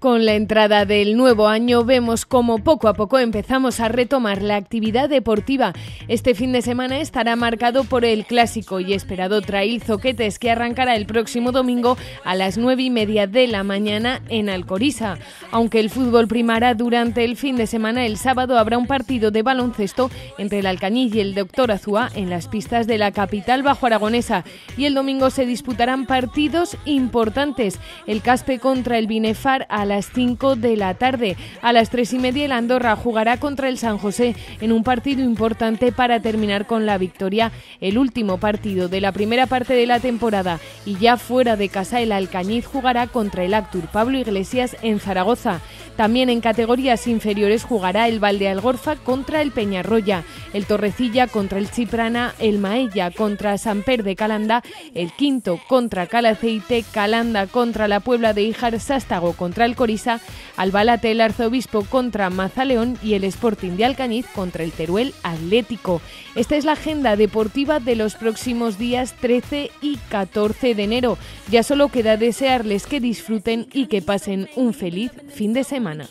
Con la entrada del nuevo año vemos cómo poco a poco empezamos a retomar la actividad deportiva. Este fin de semana estará marcado por el clásico y esperado Trail Zoquetes que arrancará el próximo domingo a las nueve y media de la mañana en Alcoriza. Aunque el fútbol primará durante el fin de semana, el sábado habrá un partido de baloncesto entre el Alcañiz y el Doctor Azúa en las pistas de la capital bajo aragonesa y el domingo se disputarán partidos importantes. El Caspe contra el Binefar a las 5 de la tarde. A las 3 y media el Andorra jugará contra el San José en un partido importante para terminar con la victoria, el último partido de la primera parte de la temporada. Y ya fuera de casa el Alcañiz jugará contra el Actur Pablo Iglesias en Zaragoza. También en categorías inferiores jugará el Valde Algorfa contra el Peñarroya, el Torrecilla contra el Chiprana, el Maella contra Samper de Calanda, el Quinto contra Calaceite, Calanda contra la Puebla de Ijar, Sástago contra el Corisa, Albalate el Arzobispo contra Mazaleón y el Sporting de Alcañiz contra el Teruel Atlético. Esta es la agenda deportiva de los próximos días 13 y 14 de enero. Ya solo queda desearles que disfruten y que pasen un feliz fin de semana.